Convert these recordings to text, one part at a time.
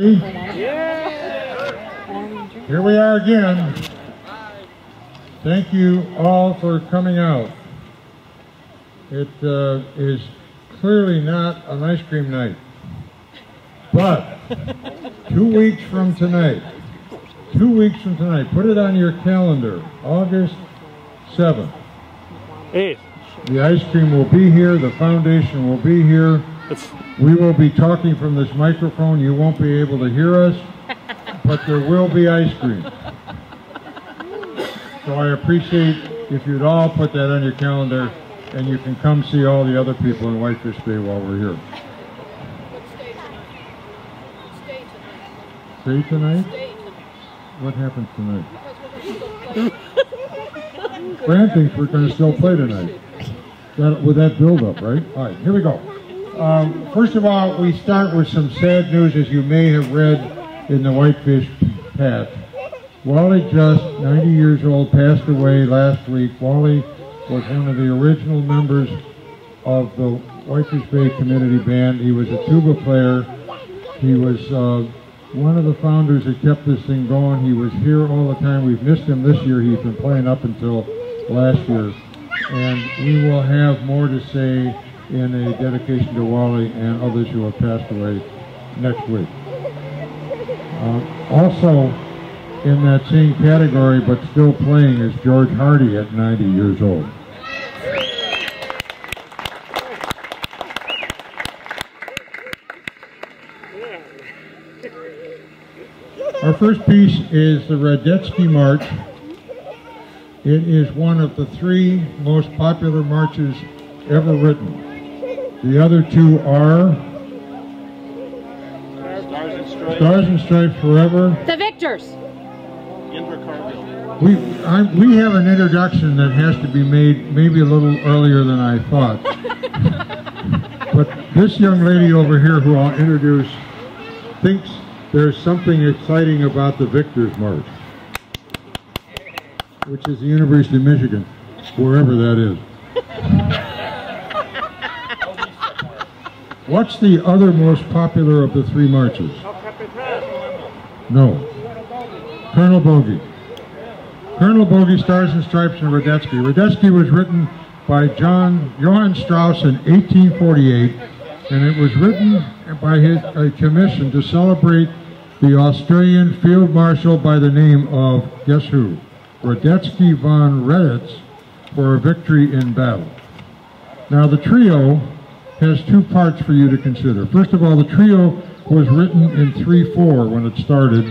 Here we are again. Thank you all for coming out. It uh, is clearly not an ice cream night. But two weeks from tonight, two weeks from tonight, put it on your calendar, August 7th. Eight. The ice cream will be here, the foundation will be here. It's We will be talking from this microphone. You won't be able to hear us, but there will be ice cream. So I appreciate if you'd all put that on your calendar and you can come see all the other people in Whitefish Bay while we're here. Stay tonight. Stay tonight? What happens tonight? Because we're gonna still play. Fran thinks we're going to still play tonight. That, with that build-up, right? All right, here we go. Um, first of all, we start with some sad news, as you may have read in the Whitefish Patch. Wally Just, 90 years old, passed away last week. Wally was one of the original members of the Whitefish Bay Community Band. He was a tuba player. He was uh, one of the founders that kept this thing going. He was here all the time. We've missed him this year. He's been playing up until last year. And we will have more to say in a dedication to Wally and others who have passed away next week. Uh, also, in that same category, but still playing, is George Hardy at 90 years old. Our first piece is the Radetzky March. It is one of the three most popular marches ever written. The other two are Stars and Stripes, Stars and Stripes Forever. The victors. Cargill. We, I, we have an introduction that has to be made maybe a little earlier than I thought. but this young lady over here who I'll introduce thinks there's something exciting about the Victors March, which is the University of Michigan, wherever that is. What's the other most popular of the three marches? No. Colonel Bogey. Colonel Bogey, Stars and Stripes, and Radetzky. Radetzky was written by John Johann Strauss in 1848, and it was written by his a commission to celebrate the Australian Field Marshal by the name of, guess who? Radetzky von Radetz for a victory in battle. Now the trio has two parts for you to consider. First of all, the trio was written in 3-4 when it started,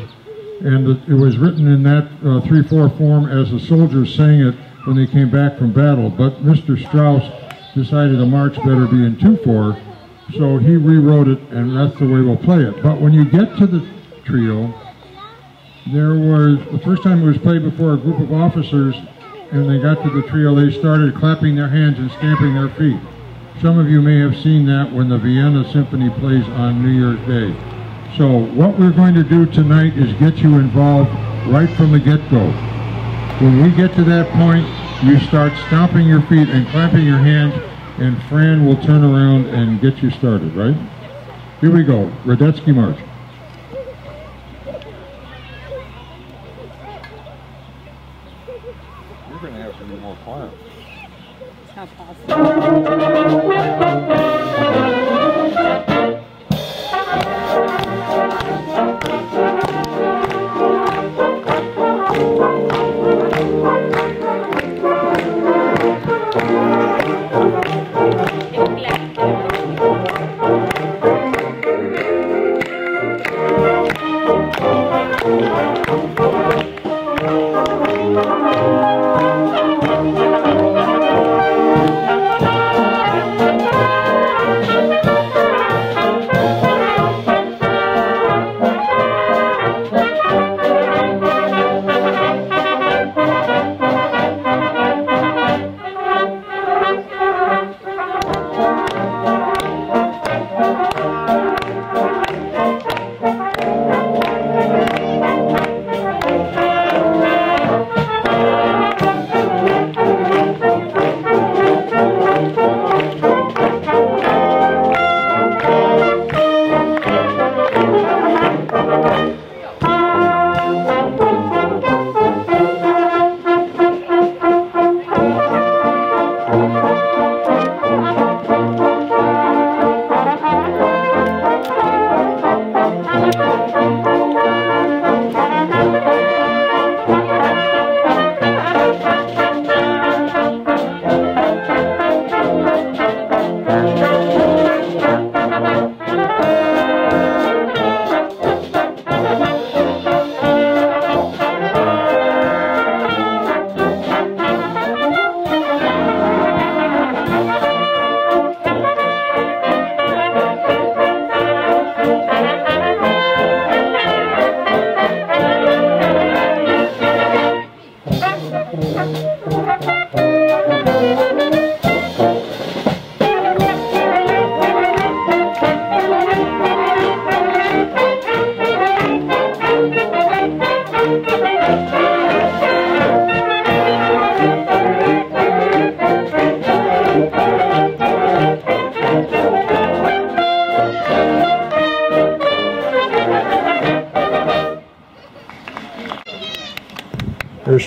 and it was written in that uh, 3-4 form as the soldiers sang it when they came back from battle. But Mr. Strauss decided the march better be in 2-4, so he rewrote it, and that's the way we'll play it. But when you get to the trio, there was, the first time it was played before a group of officers, and they got to the trio, they started clapping their hands and stamping their feet. Some of you may have seen that when the Vienna Symphony plays on New Year's Day. So what we're going to do tonight is get you involved right from the get-go. When we get to that point, you start stomping your feet and clapping your hands, and Fran will turn around and get you started, right? Here we go, Radetzky March. You're going to have to be more quiet. It's not possible.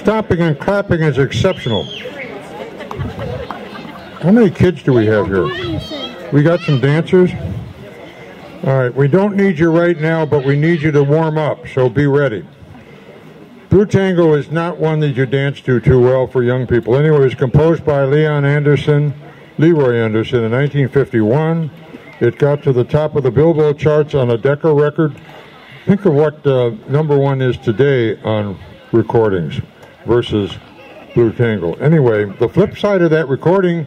Your stopping and clapping is exceptional. How many kids do we have here? We got some dancers? All right, we don't need you right now, but we need you to warm up, so be ready. Blue Tango is not one that you dance to too well for young people. Anyway, it was composed by Leon Anderson, Leroy Anderson in 1951. It got to the top of the Billboard charts on a Decca record. Think of what uh, number one is today on recordings versus Blue Tango. Anyway, the flip side of that recording,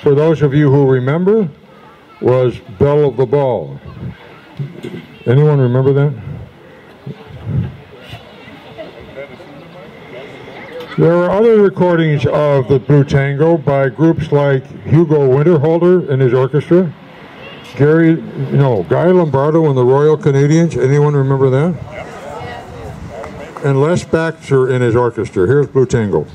for those of you who remember, was Belle of the Ball. Anyone remember that? There are other recordings of the Blue Tango by groups like Hugo Winterhalter and his orchestra, Gary, no, Guy Lombardo and the Royal Canadians. Anyone remember that? And Les Baxter in his orchestra. Here's Blue Tango.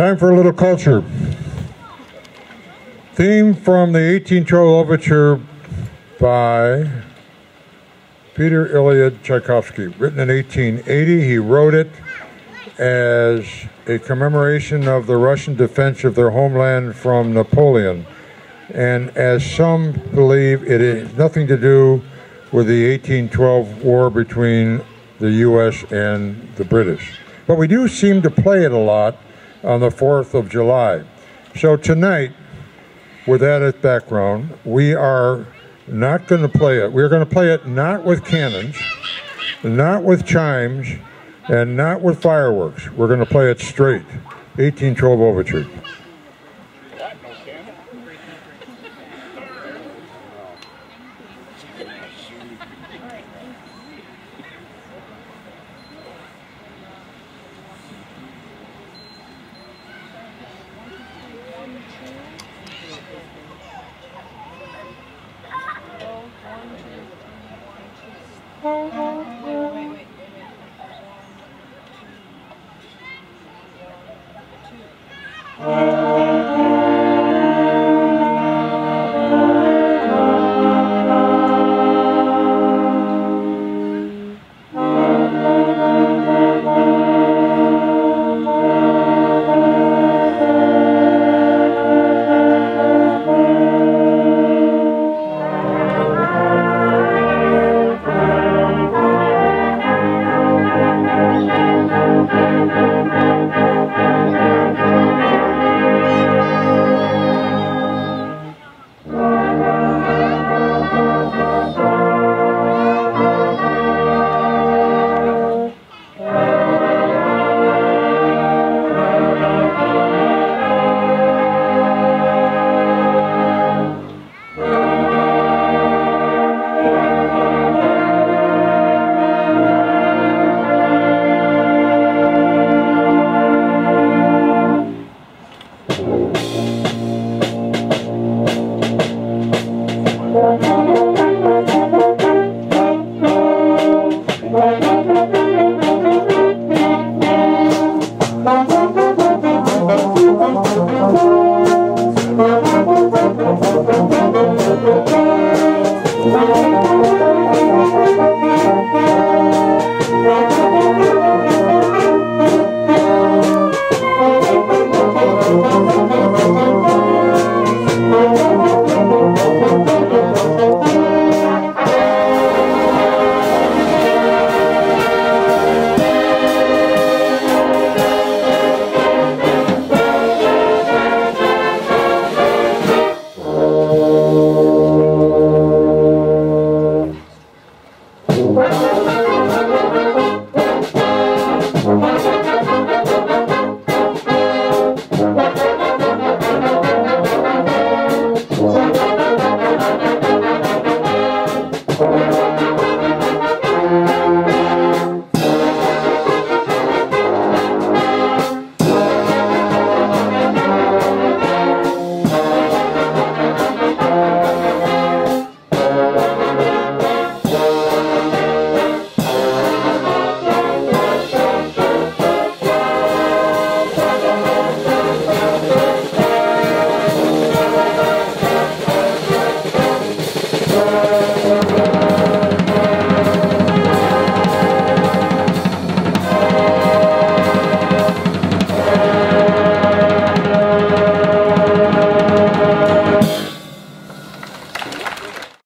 Time for a little culture. Theme from the 1812 overture by Peter Ilyich Tchaikovsky. Written in 1880, he wrote it as a commemoration of the Russian defense of their homeland from Napoleon. And as some believe, it has nothing to do with the 1812 war between the U.S. and the British. But we do seem to play it a lot on the 4th of July. So tonight, with that as background, we are not going to play it. We're going to play it not with cannons, not with chimes, and not with fireworks. We're going to play it straight. 1812 Overture.